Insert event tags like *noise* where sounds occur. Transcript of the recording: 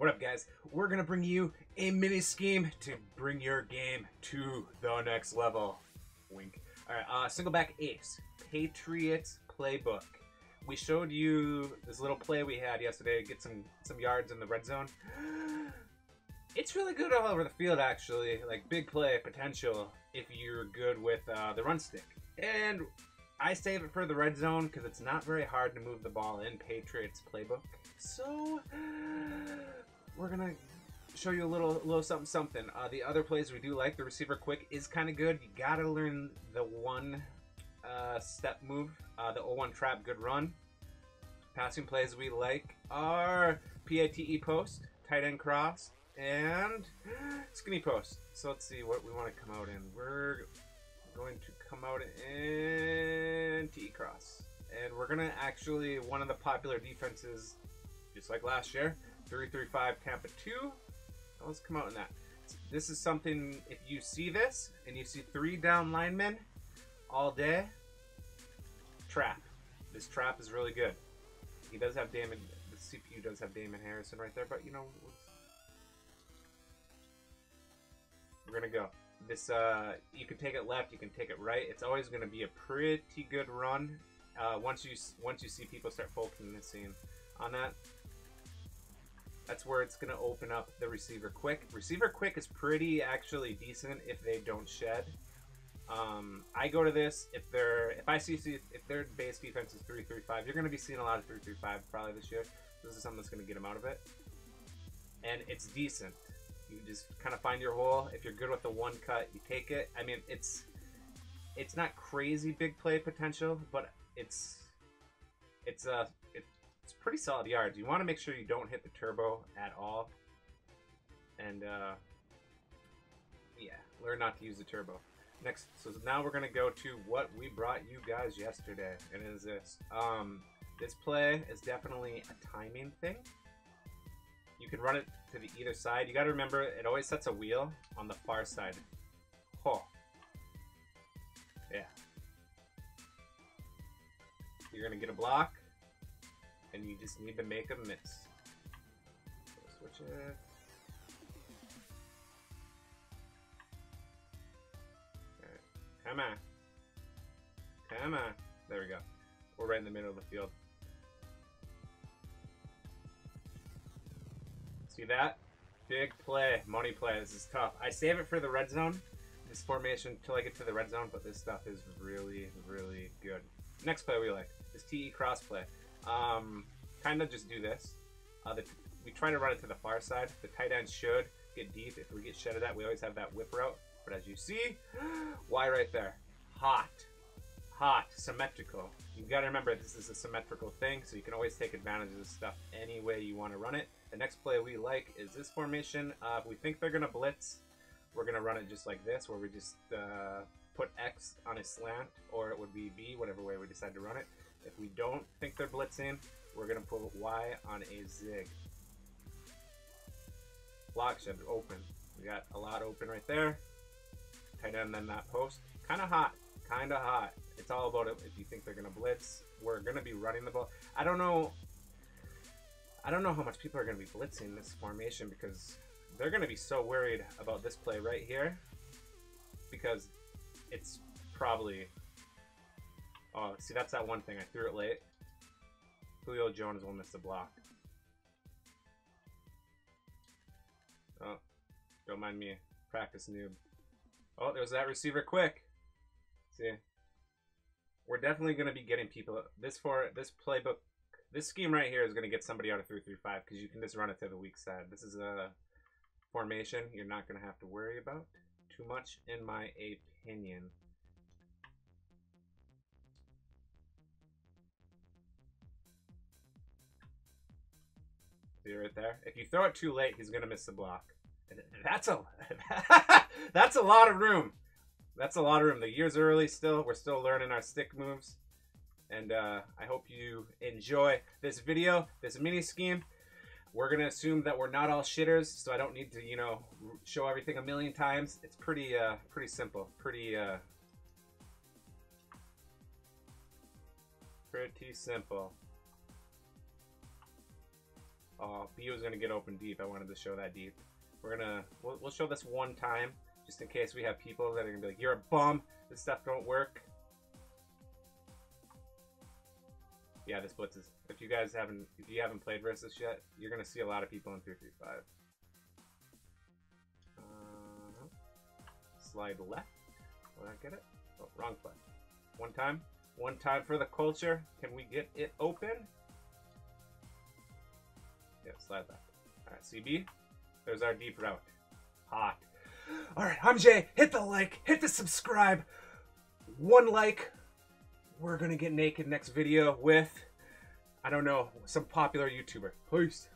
What up, guys? We're gonna bring you a mini scheme to bring your game to the next level. Wink. All right, uh, single back ace, Patriots playbook. We showed you this little play we had yesterday. to Get some some yards in the red zone. *gasps* It's really good all over the field, actually. Like big play potential if you're good with uh, the run stick. And I save it for the red zone because it's not very hard to move the ball in Patriots playbook. So we're gonna show you a little little something something. Uh, the other plays we do like, the receiver quick is kind of good. You gotta learn the one uh, step move, uh, the 0-1 trap, good run. Passing plays we like are PATE post, tight end cross, and *gasps* skinny post. So let's see what we want to come out in. We're going to come out in TE cross. And we're going to actually, one of the popular defenses, just like last year, 335 Tampa 2. Let's come out in that. This is something, if you see this, and you see three down linemen all day, trap. This trap is really good. He does have Damon, the CPU does have Damon Harrison right there, but you know, we're to go. This, uh, you can take it left, you can take it right. It's always to be a pretty good run. Uh, once you once you see people start focusing on that, that's where it's going to open up the receiver quick. Receiver quick is pretty actually decent if they don't shed. Um, I go to this if they're if I see if their base defense is three three five, you're going to be seeing a lot of three three five probably this year. This is something that's going to get them out of it, and it's decent. You just kind of find your hole. If you're good with the one cut, you take it. I mean, it's it's not crazy big play potential, but it's it's a uh, it's pretty solid yards. You want to make sure you don't hit the turbo at all, and uh, yeah, learn not to use the turbo. Next, so now we're gonna go to what we brought you guys yesterday, and it is this. Um, this play is definitely a timing thing. You can run it to the either side. You got to remember, it always sets a wheel on the far side. Oh. Yeah. You're going to get a block, and you just need to make a miss. So switch it. Come on. Come on. There we go. We're right in the middle of the field. See that? Big play, money play. This is tough. I save it for the red zone, this formation, until I get to the red zone, but this stuff is really, really good. Next play we like is TE cross play. Um, kind of just do this. Uh, the, we try to run it to the far side. The tight end should get deep. If we get shed of that, we always have that whip route. But as you see, *gasps* why right there? Hot hot, symmetrical. You gotta remember this is a symmetrical thing, so you can always take advantage of this stuff any way you want to run it. The next play we like is this formation. Uh, if we think they're gonna blitz, we're gonna run it just like this, where we just uh, put X on a slant, or it would be B, whatever way we decide to run it. If we don't think they're blitzing, we're gonna put Y on a zig. Block should open. We got a lot open right there. Tight end then that post. Kind of hot kind of hot. It's all about it. If you think they're gonna blitz, we're gonna be running the ball. I don't know. I don't know how much people are gonna be blitzing this formation because they're gonna be so worried about this play right here because it's probably. Oh, see, that's that one thing. I threw it late. Julio Jones will miss the block. Oh, don't mind me. Practice noob. Oh, there's that receiver quick. See, we're definitely going to be getting people this for this playbook. This scheme right here is going to get somebody out of three three five because you can just run it to the weak side. This is a formation you're not going to have to worry about too much, in my opinion. See right there? If you throw it too late, he's going to miss the block. *laughs* That's a *laughs* that's a lot of room that's a lot of room. The year's early still. We're still learning our stick moves. And uh, I hope you enjoy this video, this mini scheme. We're going to assume that we're not all shitters, so I don't need to, you know, show everything a million times. It's pretty, uh, pretty simple. Pretty, uh, pretty simple. Oh, B was gonna get open deep. I wanted to show that deep. We're gonna we'll, we'll show this one time just in case we have people that are gonna be like, "You're a bum. This stuff don't work." Yeah, this blitzes. If you guys haven't, if you haven't played versus yet, you're gonna see a lot of people in three three five. Uh, slide left. Will I get it? Oh, wrong play. One time. One time for the culture. Can we get it open? Yeah, slide left. Alright, CB. There's our deep route. Hot. Alright, I'm Jay. Hit the like, hit the subscribe. One like. We're gonna get naked next video with, I don't know, some popular YouTuber. Peace.